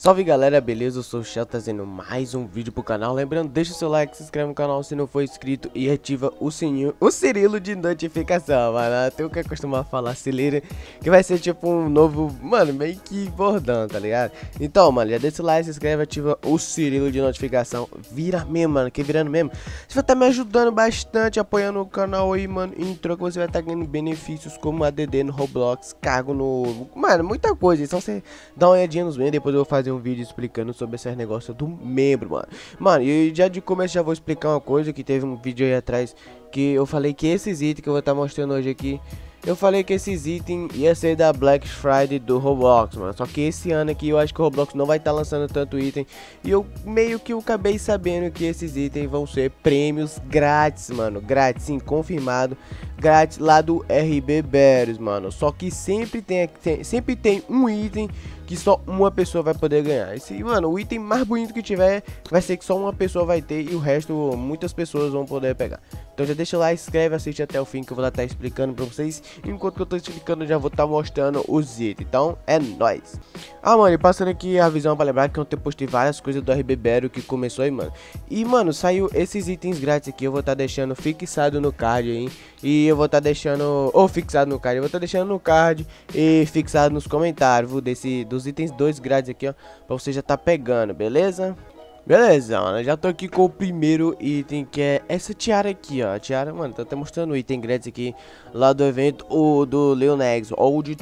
Salve galera, beleza? Eu sou o Shell trazendo mais um vídeo pro canal. Lembrando, deixa o seu like, se inscreve no canal se não for inscrito E ativa o sininho, o cirilo de notificação Mano, tem o que acostumar a falar cilira Que vai ser tipo um novo, mano, meio que bordão, tá ligado? Então, mano, já deixa o like, se inscreve, ativa o cirilo de notificação. Vira mesmo, mano, que virando mesmo. Você vai estar tá me ajudando bastante, apoiando o canal aí, mano. Em troca você vai estar tá ganhando benefícios como ADD no Roblox, cargo no... Mano, muita coisa, então você dá uma olhadinha nos meus Depois eu vou fazer fazer um vídeo explicando sobre esse negócio do membro, mano. Mano, e já de começo já vou explicar uma coisa que teve um vídeo aí atrás que eu falei que esses itens que eu vou estar tá mostrando hoje aqui eu falei que esses itens ia ser da Black Friday do Roblox, mano. Só que esse ano aqui eu acho que o Roblox não vai estar tá lançando tanto item. E eu meio que eu acabei sabendo que esses itens vão ser prêmios grátis, mano. Grátis, sim, confirmado. Grátis lá do RB Bears, mano. Só que sempre tem, tem, sempre tem um item que só uma pessoa vai poder ganhar. Esse, mano, o item mais bonito que tiver vai ser que só uma pessoa vai ter e o resto muitas pessoas vão poder pegar. Então já deixa lá, inscreve, assiste até o fim que eu vou estar tá explicando pra vocês. Enquanto que eu tô explicando, já vou estar tá mostrando os itens. Então é nóis. Ah, mano, e passando aqui a visão pra lembrar que eu postei várias coisas do RB Battle que começou aí, mano. E, mano, saiu esses itens grátis aqui. Eu vou estar tá deixando fixado no card aí. E eu vou estar tá deixando, ou fixado no card, eu vou estar tá deixando no card e fixado nos comentários, desse, dos itens dois grátis aqui, ó. Pra você já tá pegando, beleza? Beleza, mano, já tô aqui com o primeiro item, que é essa tiara aqui, ó. A tiara, mano, tá até mostrando o item grátis aqui lá do evento, o do Leonex,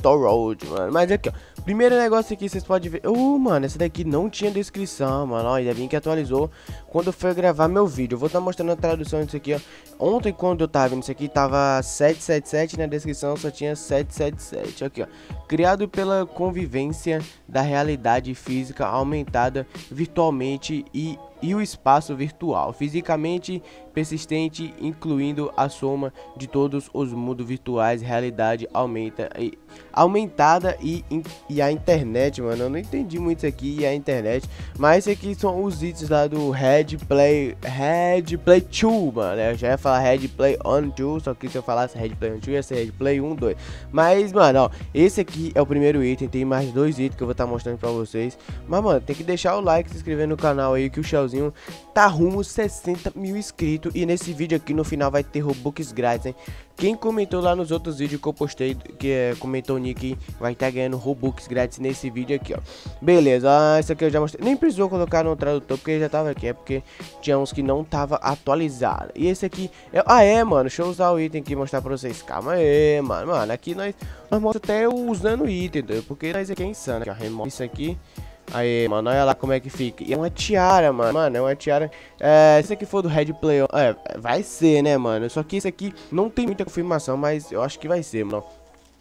Toll Road, mano. Mas aqui, ó, Primeiro negócio aqui, vocês podem ver. Uh, mano, essa daqui não tinha descrição, mano. Olha, ainda bem que atualizou quando eu fui gravar meu vídeo. Eu vou estar tá mostrando a tradução disso aqui, ó. Ontem, quando eu tava vendo isso aqui, tava 777 na descrição, só tinha 777. Aqui, ó. Criado pela convivência da realidade física aumentada virtualmente e e o espaço virtual, fisicamente persistente, incluindo a soma de todos os mundos virtuais, realidade aumenta e aumentada e, e a internet, mano. Eu não entendi muito isso aqui e a internet, mas aqui são os itens lá do Red Play Red Play 2, mano. Eu já ia falar Red Play On 2, só que se eu falasse Red Play On 2 ia ser Red Play 1, 2. Mas, mano, ó, esse aqui é o primeiro item, tem mais dois itens que eu vou estar tá mostrando pra vocês. Mas, mano, tem que deixar o like, se inscrever no canal aí que o Tá rumo 60 mil inscritos e nesse vídeo aqui no final vai ter Robux grátis, hein? Quem comentou lá nos outros vídeos que eu postei, que é, comentou o nick, vai estar tá ganhando Robux grátis nesse vídeo aqui, ó. Beleza, ah, esse aqui eu já mostrei. Nem precisou colocar no tradutor, porque já tava aqui, é porque tinha uns que não tava atualizado. E esse aqui, é... ah é, mano, deixa eu usar o item aqui e mostrar pra vocês. Calma aí, mano, mano, aqui nós, nós mostramos até usando o item, porque nós aqui é insano. Aqui, ó, remove isso aqui. Aí, mano, olha lá como é que fica. E é uma tiara, mano. Mano, é uma tiara. É, se aqui for do Red Play, é, vai ser, né, mano? Só que esse aqui não tem muita confirmação, mas eu acho que vai ser, mano.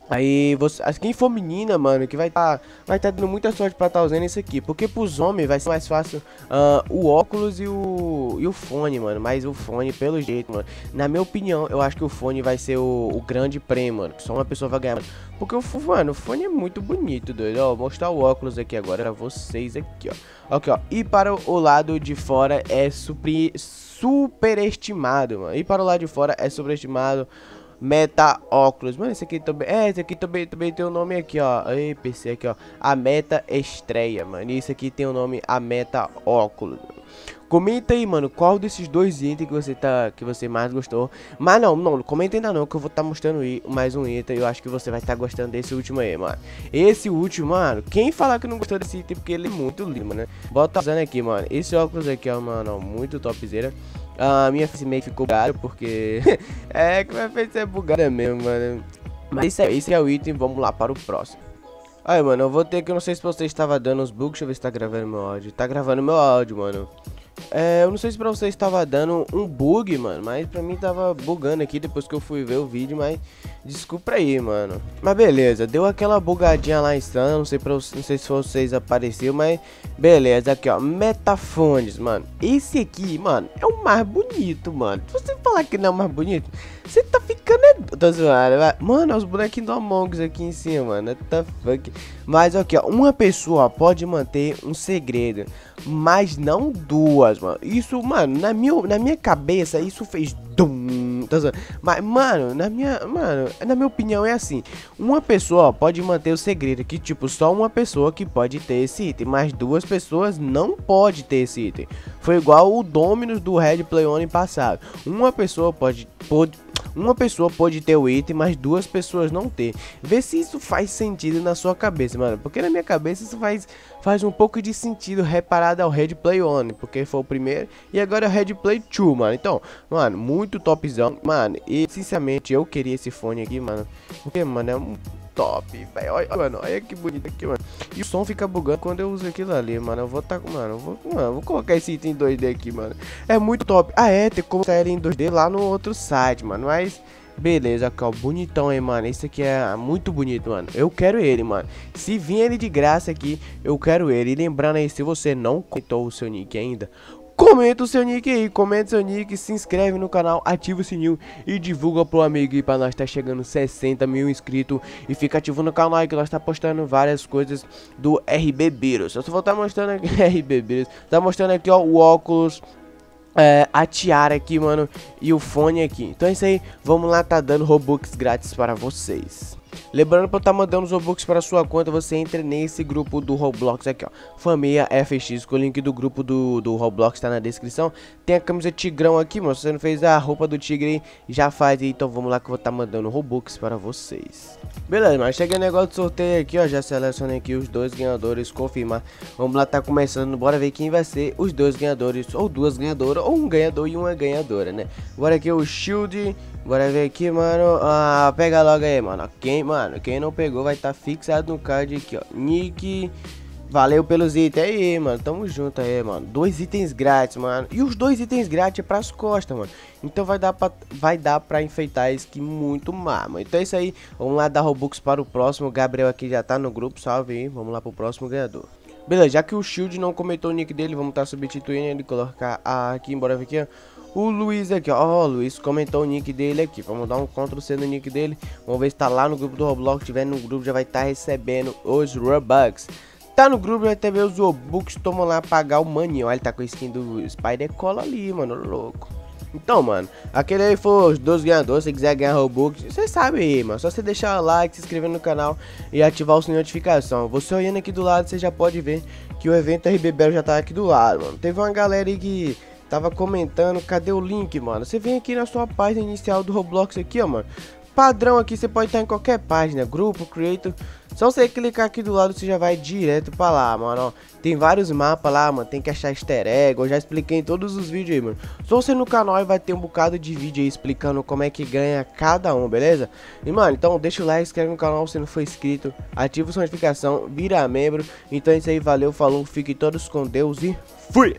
Aí, você, quem for menina, mano, que vai tá, vai tá dando muita sorte pra tá usando isso aqui. Porque pros homens vai ser mais fácil uh, o óculos e o, e o fone, mano. Mas o fone, pelo jeito, mano. Na minha opinião, eu acho que o fone vai ser o, o grande prêmio, mano. Que só uma pessoa vai ganhar, mano. Porque o, mano, o fone é muito bonito, doido. Ó, vou mostrar o óculos aqui agora pra vocês aqui, ó. Aqui, ó. E para o lado de fora é super, superestimado, mano. E para o lado de fora é superestimado. Meta óculos. Mano, esse aqui também. É, esse aqui também, também tem o um nome aqui, ó. Ei, PC aqui, ó. A Meta Estreia, mano. E esse aqui tem o nome A Meta Óculos. Comenta aí, mano, qual desses dois itens que você tá que você mais gostou. Mas não, não, comenta ainda não, que eu vou estar tá mostrando mais um item. Eu acho que você vai estar tá gostando desse último aí, mano. Esse último, mano, quem falar que não gostou desse item porque ele é muito lindo, né? Bota usando aqui, mano. Esse óculos aqui, ó, mano, muito topzera. A minha face ficou bugada porque é que minha face é bugada mesmo, mano. Mas esse é, esse é o item, vamos lá para o próximo. Aí, mano, eu vou ter que, eu não sei se você estava dando os bugs, deixa eu ver se tá gravando meu áudio. Tá gravando meu áudio, mano. É, eu não sei se pra você estava dando um bug, mano, mas pra mim tava bugando aqui depois que eu fui ver o vídeo, mas desculpa aí, mano. Mas beleza, deu aquela bugadinha lá estranha, não sei, pra, não sei se vocês apareceu, mas beleza, aqui ó, Metafones, mano. Esse aqui, mano, é o mais bonito, mano. Se você falar que não é o mais bonito, você tá ficando... É... Tô zoando, mano, os bonequinhos do Among Us aqui em cima, mano, what the fuck. Mas aqui ó, uma pessoa pode manter um segredo, mas não duas, mano. Isso, mano, na minha, na minha cabeça, isso fez dum Tá Mas, mano, na minha, mano, na minha opinião é assim. Uma pessoa pode manter o segredo que, tipo, só uma pessoa que pode ter esse item, mas duas pessoas não pode ter esse item. Foi igual o Dominus do Red Play One passado. Uma pessoa pode, pode uma pessoa pode ter o item, mas duas pessoas não ter. Vê se isso faz sentido na sua cabeça, mano. Porque na minha cabeça isso faz, faz um pouco de sentido reparado ao Red Play One, porque foi o primeiro e agora é o Red Play 2, mano. Então, mano, muito topzão, mano. E sinceramente eu queria esse fone aqui, mano. Porque, mano, é um top, velho. Olha, mano, olha que bonito aqui, mano. E o som fica bugando quando eu uso aquilo ali, mano. Eu vou tá mano, eu vou, mano, vou colocar esse item 2D aqui, mano. É muito top. Ah, é, tem como sair em 2D lá no outro site, mano. Mas Beleza, ó, bonitão aí, mano Esse aqui é muito bonito, mano Eu quero ele, mano Se vir ele de graça aqui, eu quero ele E lembrando aí, se você não comentou o seu nick ainda Comenta o seu nick aí, comenta o seu nick, se inscreve no canal, ativa o sininho e divulga pro amigo aí pra nós tá chegando 60 mil inscritos E fica ativo no canal aí que nós tá postando várias coisas do RB Beatles Eu só vou tá mostrando aqui, RB Beatles Tá mostrando aqui ó, o óculos é, a tiara aqui, mano, e o fone aqui. Então é isso aí, vamos lá, tá dando Robux grátis para vocês. Lembrando para estar tá mandando os Robux para sua conta, você entra nesse grupo do Roblox aqui, ó. Família FX, o link do grupo do, do Roblox tá na descrição. Tem a camisa Tigrão aqui, mano. Se você não fez a roupa do Tigre já faz aí. Então vamos lá que eu vou estar tá mandando Robux para vocês. Beleza, mas chega o negócio de sorteio aqui, ó. Já selecionei aqui os dois ganhadores, confirmar. Vamos lá, tá começando. Bora ver quem vai ser os dois ganhadores, ou duas ganhadoras, ou um ganhador e uma ganhadora, né? Bora aqui o Shield. Bora ver aqui, mano. Ah, pega logo aí, mano. Quem, mano, quem não pegou vai estar tá fixado no card aqui, ó. Nick. Valeu pelos itens aí, mano. Tamo junto aí, mano. Dois itens grátis, mano. E os dois itens grátis é pras costas, mano. Então vai dar pra, vai dar pra enfeitar a skin muito má, mano. Então é isso aí. Vamos lá dar Robux para o próximo. O Gabriel aqui já tá no grupo. Salve aí. Vamos lá pro próximo ganhador. Beleza, já que o Shield não comentou o nick dele, vamos estar tá substituindo ele. Colocar aqui, embora aqui, ó. O Luiz aqui, ó, o Luiz comentou o nick dele aqui. Vamos dar um Ctrl C no nick dele. Vamos ver se tá lá no grupo do Roblox. Tiver no grupo, já vai estar tá recebendo os Robux. Tá no grupo, vai ter ver os Robux. Toma lá pagar o money. Olha, ele tá com a skin do Spider Cola ali, mano. Louco. Então, mano, aquele aí foi os dois ganhadores. Se quiser ganhar Robux, você sabe aí, mano. Só você deixar o like, se inscrever no canal e ativar o sininho de notificação. Você olhando aqui do lado, você já pode ver que o evento RBBL já tá aqui do lado, mano. Teve uma galera aí que tava comentando, cadê o link, mano? Você vem aqui na sua página inicial do Roblox aqui, ó, mano. Padrão aqui, você pode estar em qualquer página, grupo, creator. Só você clicar aqui do lado, você já vai direto pra lá, mano. Ó, tem vários mapas lá, mano. Tem que achar easter egg. Eu já expliquei em todos os vídeos aí, mano. Só você no canal e vai ter um bocado de vídeo aí explicando como é que ganha cada um, beleza? E, mano, então deixa o like, inscreve no canal se não for inscrito. Ativa a notificação, vira membro. Então é isso aí, valeu, falou, fiquem todos com Deus e fui!